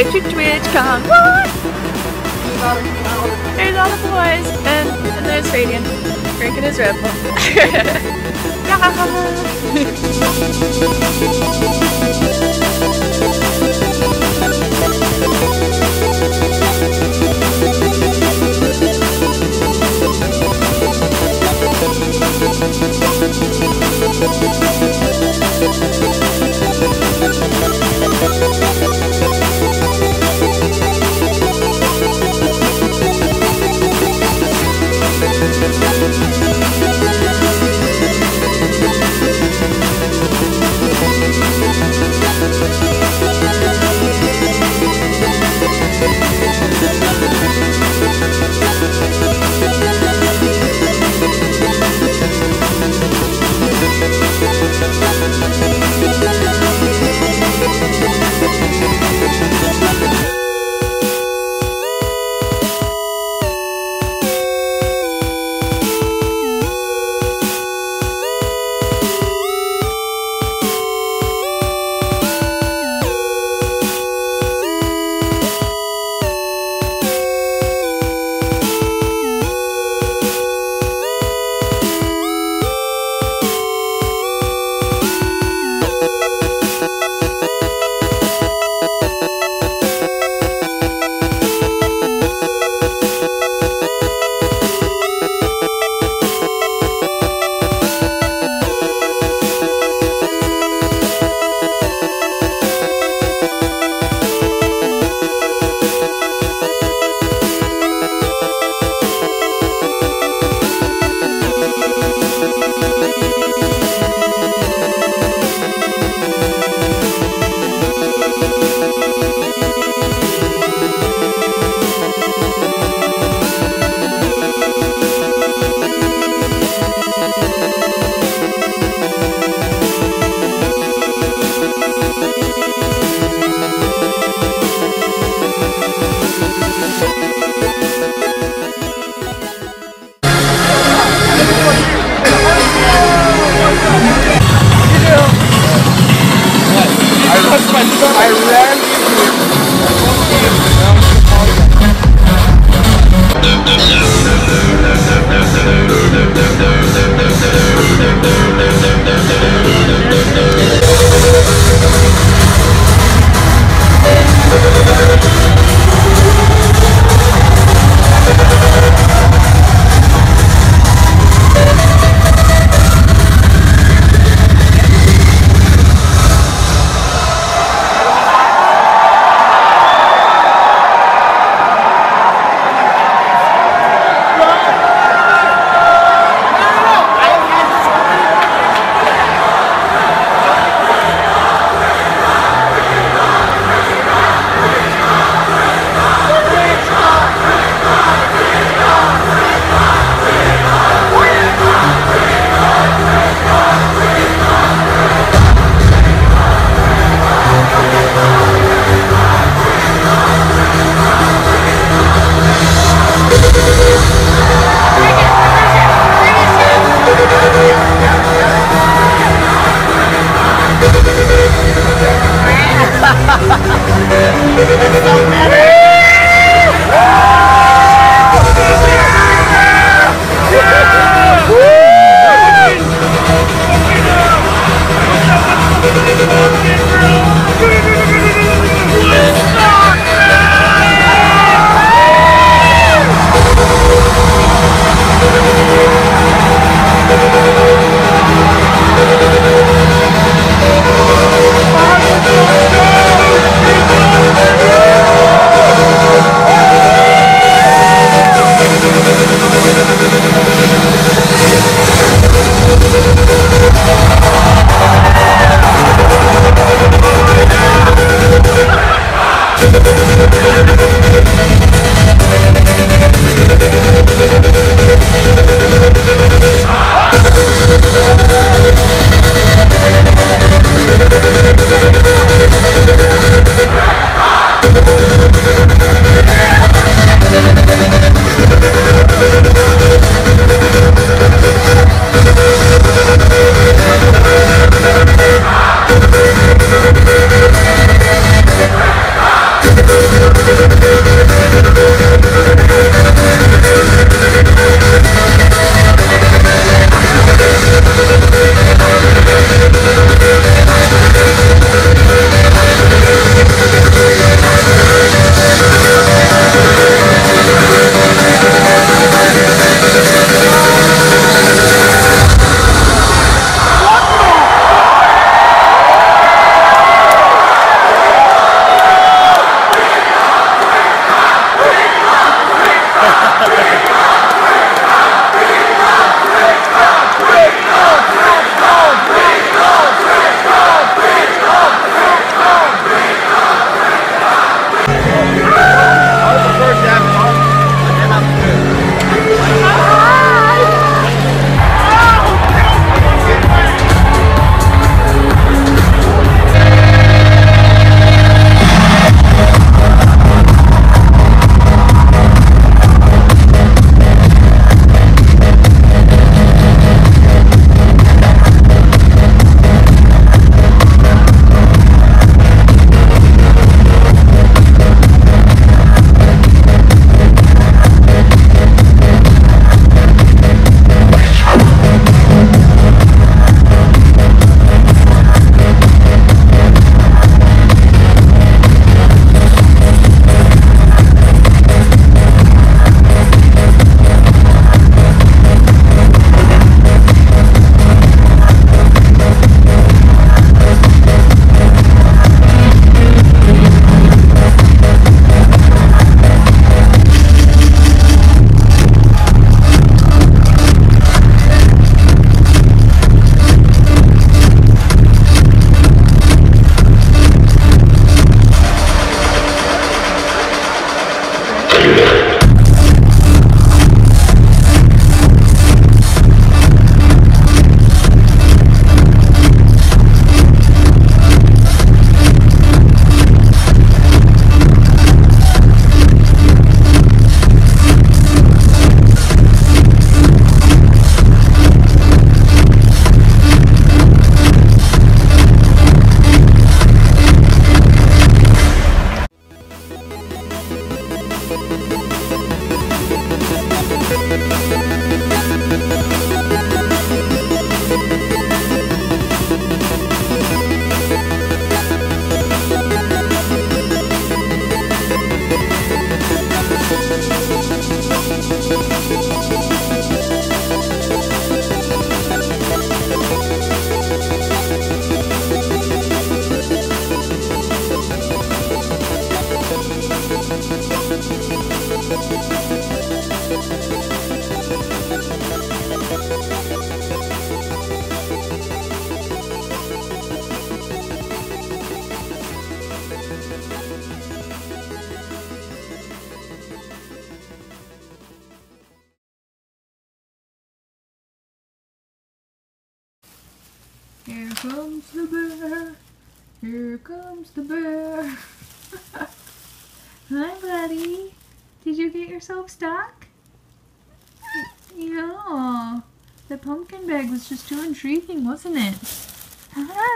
Twitch and Twitch, come on! There's all the boys, and, and there's Radiant, drinking his Red Bull. Woo! Here comes the bear. Here comes the bear. Hi, buddy. Did you get yourself stuck? Yeah. The pumpkin bag was just too intriguing, wasn't it? Hi.